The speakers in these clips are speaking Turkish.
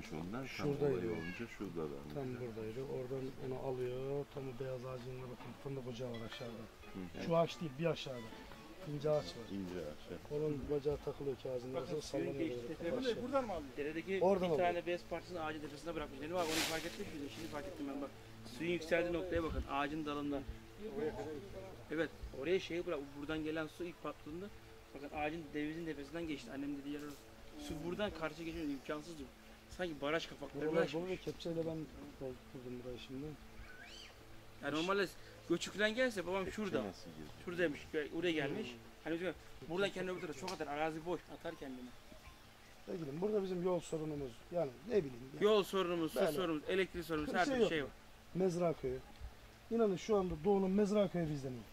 neredeymiş onlar? Şuradaydı. olunca şuradalar. Tam buradaydı. Oradan onu alıyor. Tam o beyaz ağacın bakın. Fındık ocağı var aşağıda. Hı. Şu ağaç değil bir aşağıda. İnce ağaç var. İnce aşağı. Onun bacağı takılıyor kağıdın arasına sallanıyor. böyle kafa aşağı. Buradan mı aldın? Deredeki Oradan bir tane bez parçasını ağacın tepesine bırakmış. Dedim abi onu fark ettin mi? Şimdi fark ettim ben bak. Suyun yükseldiği noktaya bakın. Ağacın dalından. Evet. Oraya şeyi bırak. Buradan gelen su ilk patladığında bakın ağacın devizin tepesinden geçti. Annem dediği yer orası. Su buradan karşı geçiyor. imkansız diyor. Sanki baraj kapaklarını Buralar açmış. ve kepçeyle ben kurdum burayı şimdi. Yani normalde göçüklen gelse babam şurada. Şuradaymış. Oraya gelmiş. Hani diyor, buradan kendine öbür tarafa çok atar. Arazi boş. Atar kendini. Sevgilim burada bizim yol sorunumuz yani ne bileyim ya, Yol sorunumuz, su Böyle. sorunumuz, elektrik sorunumuz, her şey türlü yok. şey var. Mezra köyü. İnanın şu anda Doğu'nun Mezra köyü bizden iyi.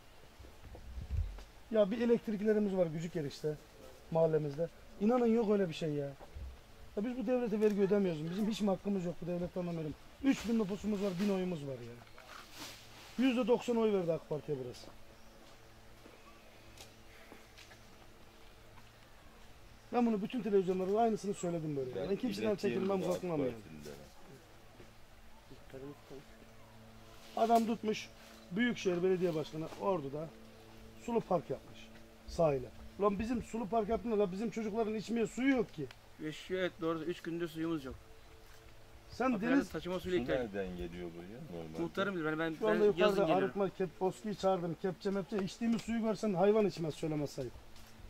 Ya bir elektriklerimiz var gücük işte mahallemizde. İnanın yok öyle bir şey ya. Ya biz bu devlete vergi ödemiyoruz. Bizim hiç mi hakkımız yok bu devletten anlamıyorum. 3000 nüfusumuz var, 1000 oyumuz var ya. %90 oy verdi AK Parti'ye burası. Ben bunu bütün televizyonlarda aynısını söyledim böyle. Ben, ben kimseden AK korkmam yani. Adam tutmuş Büyükşehir Belediye Başkanı Ordu'da sulu park yapmış sahile. Ulan bizim sulu park yaptığında da bizim çocukların içmeye suyu yok ki. Ve şu evet doğru 3 gündür suyumuz yok. Sen Deniz deniz taşıma Su suyla ihtiyacım. nereden geliyor buraya? Normalde. Muhtarım bilir ben, ben, şu anda ben yazın yukarıda geliyorum. arıtma, kep, oskiyi çağırdım, kepçe mepçe içtiğimiz suyu görsen hayvan içmez söylemez sayıp.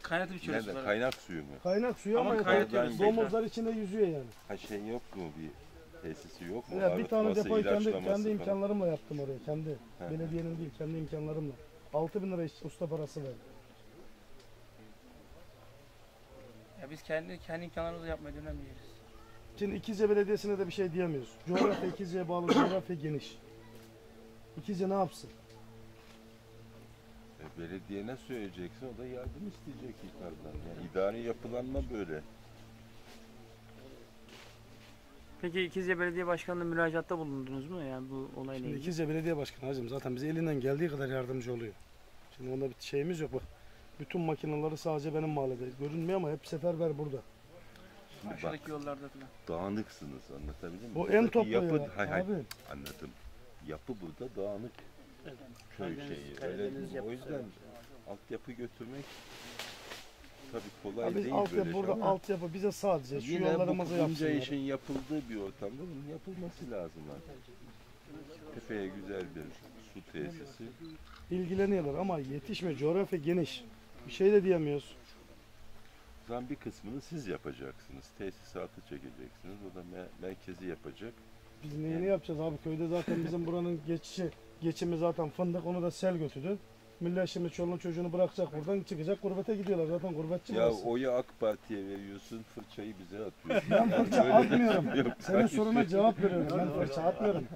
Kaynatıp içiyoruz Nereden? suları. Kaynak suyu mu? Kaynak suyu ama, Ama kaynatıyoruz domuzlar içinde yüzüyor yani. Ha şey yok mu bir tesisi yok mu? Ya bir tane Arıtması, depoyu kendi, ilaçlaması kendi falan. imkanlarımla yaptım oraya. Kendi. Belediyenin değil, kendi imkanlarımla. 6000 bin lira iş- usta parası verdim. Ya biz kendi kendi imkanlarımızla yapmaya dönemiyoruz. Şimdi İkizce Belediyesi'ne de bir şey diyemiyoruz. Coğrafya İkizce'ye bağlı, coğrafya geniş. İkizce ne yapsın? E, belediye ne söyleyeceksin o da yardım isteyecek yukarıdan. Yani idari yapılanma böyle. Peki İkizce Belediye Başkanı'na müracaatta bulundunuz mu yani bu olayla Şimdi ilgili? İkizce Belediye Başkanı hacım zaten bize elinden geldiği kadar yardımcı oluyor. Şimdi onda bir şeyimiz yok bak. Bütün makineleri sadece benim mahallede görünmüyor ama hep seferber burada. Şimdi bak Aşağıdaki yollarda falan. dağınıksınız anlatabildim mi? Bu en toplu yapı, ya. hay, hay, Abi anladım. Yapı burada dağınık köy Karadeniz- şeyi. Karadeniz Öyle? O yüzden evet. altyapı götürmek tabii kolay ya biz değil altyapı böyle burada şey ama altyapı bize sadece şu yine bu yollarımızı yapsınlar. işin yapıldığı bir ortamda bunun yapılması lazım artık. Tepeye güzel bir su tesisi. İlgileniyorlar ama yetişmiyor. Coğrafya geniş. Bir şey de diyemiyoruz. O zaman bir kısmını siz yapacaksınız. Tesisatı çekeceksiniz. O da me- merkezi yapacak. Biz neyini yapacağız abi köyde zaten bizim buranın geçişi geçimi zaten fındık onu da sel götürdü. Millet şimdi çoluğunu çocuğunu bırakacak buradan çıkacak gurbete gidiyorlar zaten gurbetçi Ya burası. oyu AK Parti'ye veriyorsun, fırçayı bize atıyorsun. Ben fırça Böyle- atmıyorum. Yok, Senin soruna cevap veriyorum. Ben fırça atmıyorum.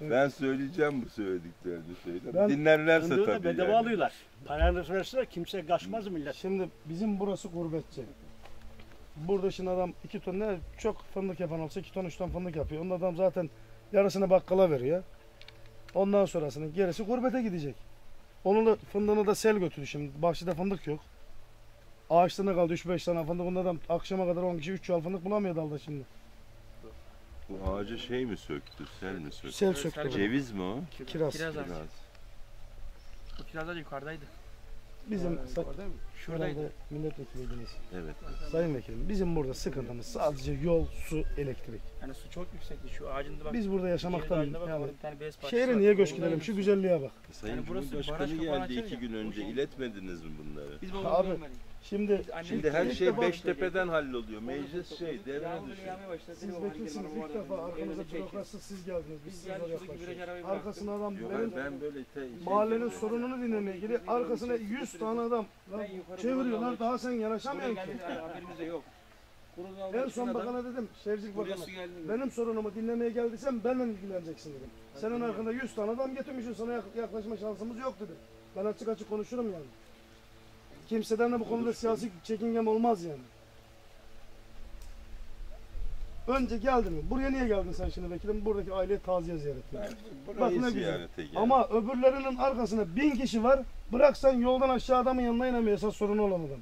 Ben söyleyeceğim bu söylediklerini söyle. Ben- Dinlerlerse Fındığı da tabii bedava yani. alıyorlar. Paranı verseler kimse kaçmaz millet. Şimdi bizim burası gurbetçi. Burada şimdi adam iki ton ne çok fındık yapan olsa iki ton üç ton fındık yapıyor. Onun adam zaten yarısını bakkala veriyor. Ondan sonrasının gerisi gurbete gidecek. Onun da fındığını da sel götürdü şimdi. Bahçede fındık yok. Ağaçta ne kaldı 3-5 tane fındık. Onda adam akşama kadar 10 kişi 3 çuval fındık bulamıyor dalda şimdi. Bu ağacı şey mi söktü, sel mi söktü? Sel söktü. bunu. Ceviz mi o? Kiraz. Kiraz ağacı. Biraz. O kirazlar yukarıdaydı. Bizim sa- Şuradaydı. herhalde milletvekiliydiniz. Evet. Sayın vekilim bizim burada sıkıntımız sadece yol, su, elektrik. Yani su çok yüksekti şu ağacında bak. Biz burada yaşamaktan ağacında bak, yani orada bir tane bez parçası şehre var. niye göç gidelim? Şu güzelliğe bak. Sayın Yani burası Cumhurbaşkanı geldi iki gün önce. İletmediniz mi bunları? Biz babamı Abi, görmedik. Şimdi Şimdi her şey Beştepe'den halloluyor. Meclis şey devre Yağmur düşüyor. siz gelin, ilk defa çekin. bürokratsız siz geldiniz. Biz Biz siz geldik oraya şuradaki viraj yaklaştık. arabayı bıraktık. Arkasına adam Yok, benim ben, böyle te, şey mahallenin sorununu dinlemeye geliyor. Arkasına 100 tane adam lan çeviriyorlar daha sen yanaşamıyorsun ki. yok. En son bakana dedim su geldi. Benim sorunumu dinlemeye geldiysen benimle ilgileneceksin dedim. Senin arkanda 100 tane adam getirmişsin sana yak- yaklaşma şansımız yok dedim. Ben açık açık konuşurum yani. Kimseden de bu konuda siyasi çekingem olmaz yani. Önce geldin mi? Buraya niye geldin sen şimdi vekilim? Buradaki aileye taziye ziyaretine. Ben Bak ne güzel. Ama öbürlerinin arkasında bin kişi var. Bıraksan yoldan aşağı adamın yanına inemiyor. Esas sorunu olan adam.